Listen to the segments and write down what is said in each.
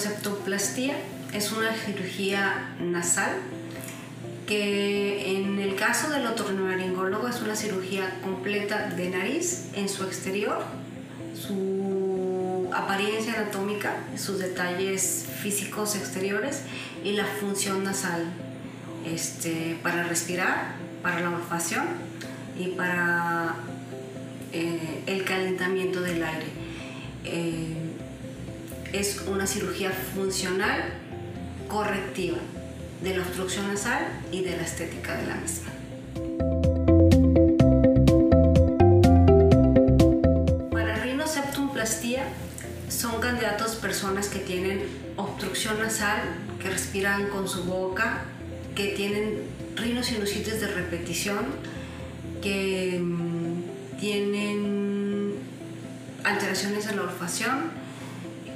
septumplastía es una cirugía nasal que en el caso del otorrinolaringólogo es una cirugía completa de nariz en su exterior, su apariencia anatómica, sus detalles físicos exteriores y la función nasal este, para respirar, para la olfacción y para eh, el es una cirugía funcional correctiva de la obstrucción nasal y de la estética de la misma. Para rinoseptumplastía son candidatos personas que tienen obstrucción nasal, que respiran con su boca, que tienen rinosinusitis de repetición, que mm, tienen alteraciones en la olfacción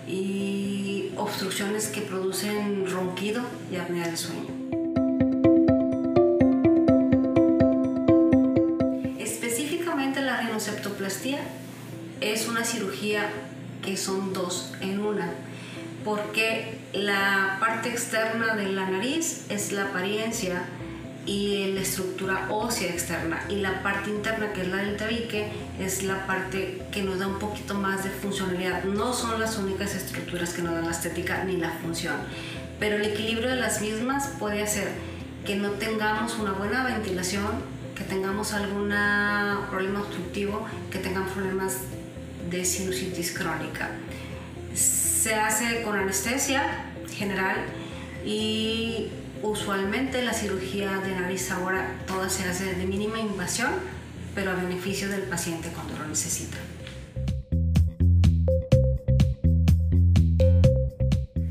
y obstrucciones que producen ronquido y apnea del sueño. Específicamente la rinoceptoplastía es una cirugía que son dos en una, porque la parte externa de la nariz es la apariencia y la estructura ósea externa y la parte interna que es la del tabique es la parte que nos da un poquito más de funcionalidad. No son las únicas estructuras que nos dan la estética ni la función, pero el equilibrio de las mismas puede hacer que no tengamos una buena ventilación, que tengamos algún problema obstructivo, que tengamos problemas de sinusitis crónica. Se hace con anestesia general y Usualmente la cirugía de nariz ahora toda se hace de mínima invasión, pero a beneficio del paciente cuando lo necesita.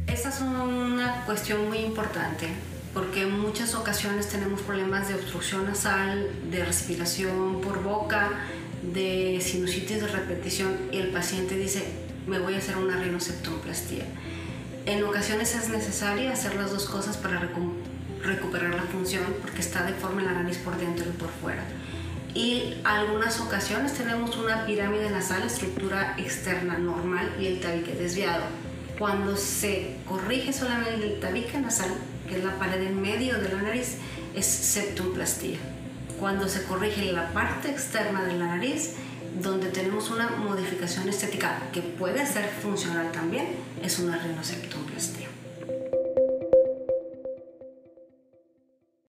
Esta es una cuestión muy importante porque en muchas ocasiones tenemos problemas de obstrucción nasal, de respiración por boca, de sinusitis de repetición y el paciente dice, me voy a hacer una rinoceptoplastía. En ocasiones es necesario hacer las dos cosas para la función porque está deforme la nariz por dentro y por fuera. Y algunas ocasiones tenemos una pirámide nasal, estructura externa normal y el tabique desviado. Cuando se corrige solamente el tabique nasal, que es la pared en medio de la nariz, es septumplastía. Cuando se corrige la parte externa de la nariz, donde tenemos una modificación estética que puede ser funcional también, es una rinoseptumplastía.